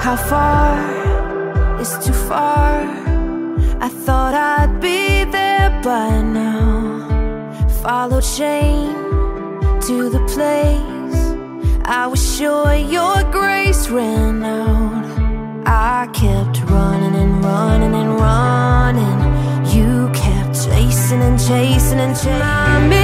How far is too far? I thought I'd be there by now. Followed Shane to the place. I was sure your grace ran out. I kept running and running and running. You kept chasing and chasing and chasing.